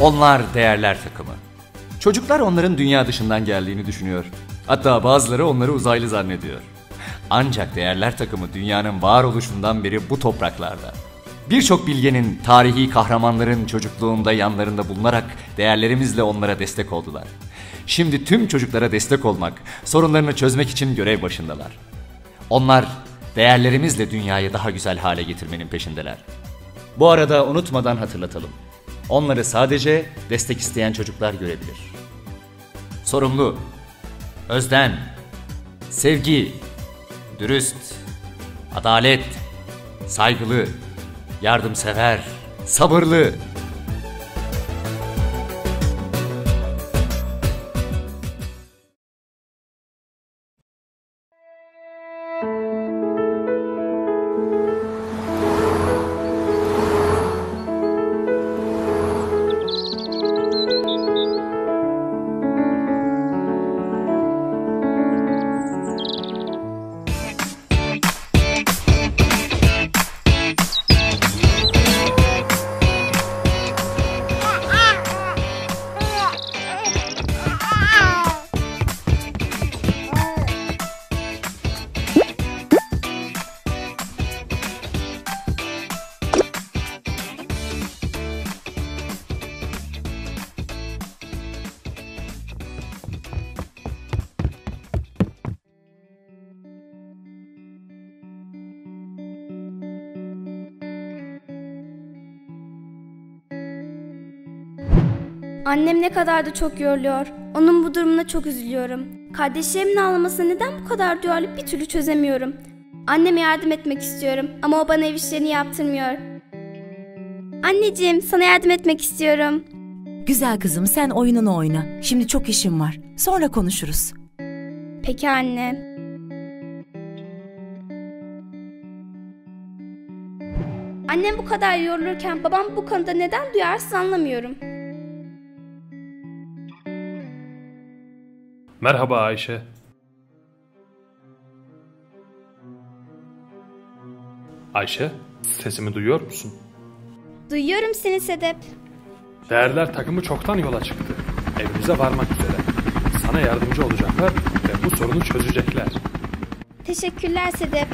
Onlar değerler takımı. Çocuklar onların dünya dışından geldiğini düşünüyor. Hatta bazıları onları uzaylı zannediyor. Ancak değerler takımı dünyanın varoluşundan beri bu topraklarda. Birçok bilgenin, tarihi kahramanların çocukluğunda yanlarında bulunarak değerlerimizle onlara destek oldular. Şimdi tüm çocuklara destek olmak, sorunlarını çözmek için görev başındalar. Onlar değerlerimizle dünyayı daha güzel hale getirmenin peşindeler. Bu arada unutmadan hatırlatalım. Onları sadece destek isteyen çocuklar görebilir. Sorumlu, özden, sevgi, dürüst, adalet, saygılı, yardımsever, sabırlı, Annem ne kadar da çok yoruluyor. Onun bu durumuna çok üzülüyorum. Kardeşlerimin ağlamasına neden bu kadar duyarlı bir türlü çözemiyorum. Anneme yardım etmek istiyorum ama o bana ev işlerini yaptırmıyor. Anneciğim sana yardım etmek istiyorum. Güzel kızım sen oyununu oyna. Şimdi çok işim var. Sonra konuşuruz. Peki anne. Annem bu kadar yorulurken babam bu konuda neden duyarsız anlamıyorum. Merhaba Ayşe. Ayşe, sesimi duyuyor musun? Duyuyorum seni Sedep. Değerler takımı çoktan yola çıktı. Evimize varmak üzere. Sana yardımcı olacaklar ve bu sorunu çözecekler. Teşekkürler Sedep.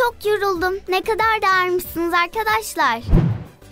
Çok yoruldum. Ne kadar da ağırmışsınız arkadaşlar.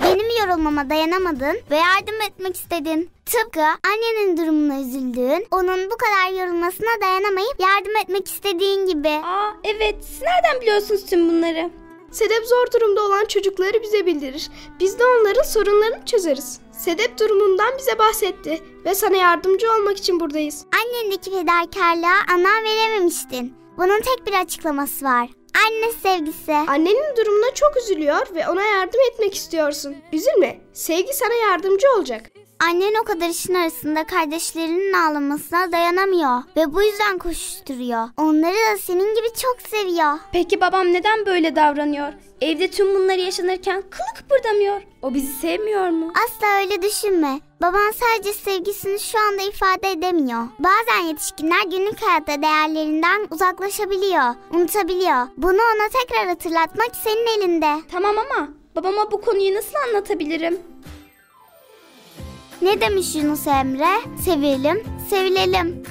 Benim yorulmama dayanamadın ve yardım etmek istedin. Tıpkı annenin durumuna üzüldüğün, onun bu kadar yorulmasına dayanamayıp yardım etmek istediğin gibi. Aa evet siz nereden biliyorsunuz tüm bunları? Sedep zor durumda olan çocukları bize bildirir. Biz de onların sorunlarını çözeriz. Sedep durumundan bize bahsetti ve sana yardımcı olmak için buradayız. Annendeki fedakarlığa ana verememiştin. Bunun tek bir açıklaması var. Anne sevgisi. Annenin durumuna çok üzülüyor ve ona yardım etmek istiyorsun. Üzülme, sevgi sana yardımcı olacak. Annen o kadar işin arasında kardeşlerinin ağlamasına dayanamıyor ve bu yüzden koşuşturuyor. Onları da senin gibi çok seviyor. Peki babam neden böyle davranıyor? Evde tüm bunları yaşanırken kılı kıpırdamıyor. O bizi sevmiyor mu? Asla öyle düşünme. Baban sadece sevgisini şu anda ifade edemiyor. Bazen yetişkinler günlük hayatta değerlerinden uzaklaşabiliyor, unutabiliyor. Bunu ona tekrar hatırlatmak senin elinde. Tamam ama babama bu konuyu nasıl anlatabilirim? Ne demiş Yunus Emre? Sevelim, sevilelim.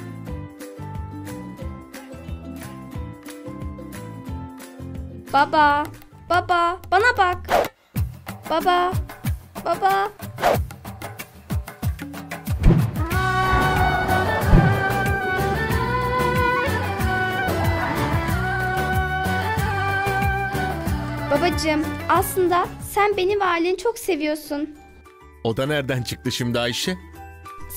Baba, baba, bana bak. Baba, baba. Babacığım, aslında sen beni ve aileni çok seviyorsun. O da nereden çıktı şimdi Ayşe?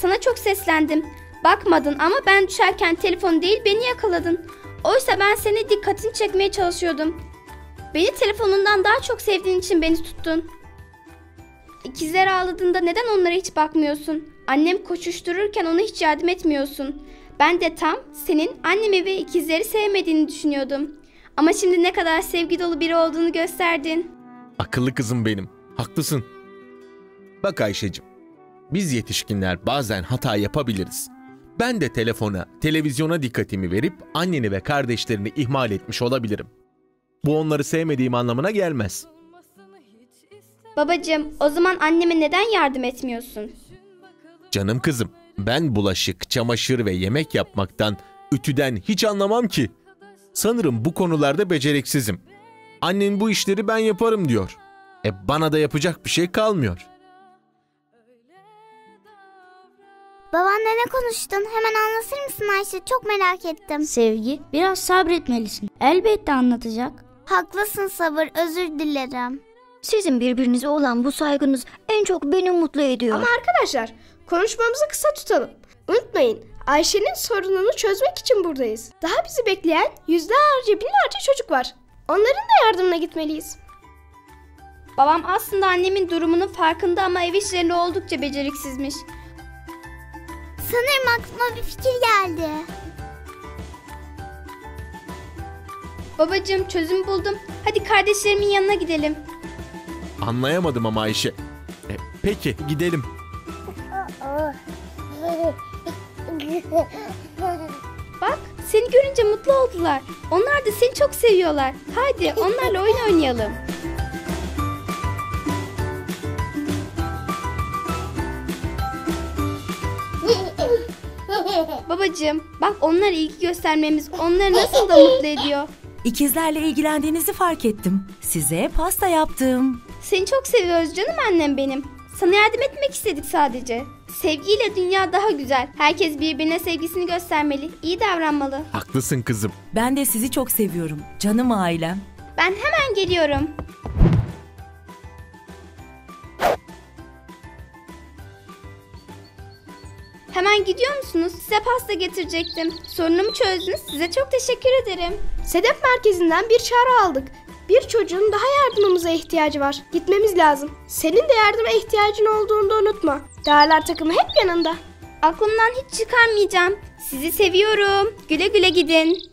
Sana çok seslendim. Bakmadın ama ben düşerken telefon değil beni yakaladın. Oysa ben senin dikkatini çekmeye çalışıyordum. Beni telefonundan daha çok sevdiğin için beni tuttun. İkizler ağladığında neden onlara hiç bakmıyorsun? Annem koşuştururken ona hiç yardım etmiyorsun. Ben de tam senin annemi ve ikizleri sevmediğini düşünüyordum. Ama şimdi ne kadar sevgi dolu biri olduğunu gösterdin. Akıllı kızım benim. Haklısın. Bak Ayşe'cim, biz yetişkinler bazen hata yapabiliriz. Ben de telefona, televizyona dikkatimi verip anneni ve kardeşlerini ihmal etmiş olabilirim. Bu onları sevmediğim anlamına gelmez. Babacığım o zaman anneme neden yardım etmiyorsun? Canım kızım, ben bulaşık, çamaşır ve yemek yapmaktan, ütüden hiç anlamam ki. Sanırım bu konularda beceriksizim. Annen bu işleri ben yaparım diyor. E bana da yapacak bir şey kalmıyor. Babanla ne konuştun? Hemen anlatır mısın Ayşe? Çok merak ettim. Sevgi, biraz sabretmelisin. Elbette anlatacak. Haklısın sabır, özür dilerim. Sizin birbirinize olan bu saygınız en çok beni mutlu ediyor. Ama arkadaşlar konuşmamızı kısa tutalım. Unutmayın Ayşe'nin sorununu çözmek için buradayız. Daha bizi bekleyen yüzlerce binlerce çocuk var. Onların da yardımına gitmeliyiz. Babam aslında annemin durumunun farkında ama ev işlerinde oldukça beceriksizmiş. Sanırım aklıma bir fikir geldi. Babacığım çözüm buldum. Hadi kardeşlerimin yanına gidelim. Anlayamadım ama Ayşe. E, peki gidelim. Bak seni görünce mutlu oldular. Onlar da seni çok seviyorlar. Hadi onlarla oyun oynayalım. Babacığım bak onlara ilgi göstermemiz onları nasıl da mutlu ediyor. İkizlerle ilgilendiğinizi fark ettim. Size pasta yaptım. Seni çok seviyoruz canım annem benim. Sana yardım etmek istedik sadece. Sevgiyle dünya daha güzel. Herkes birbirine sevgisini göstermeli. iyi davranmalı. Haklısın kızım. Ben de sizi çok seviyorum. Canım ailem. Ben hemen geliyorum. Hemen gidiyor musunuz? Size pasta getirecektim. Sorunumu çözdünüz. Size çok teşekkür ederim. Sedef merkezinden bir çağrı aldık. Bir çocuğun daha yardımımıza ihtiyacı var. Gitmemiz lazım. Senin de yardıma ihtiyacın olduğunu da unutma. Değerler takımı hep yanında. Aklımdan hiç çıkarmayacağım. Sizi seviyorum. Güle güle gidin.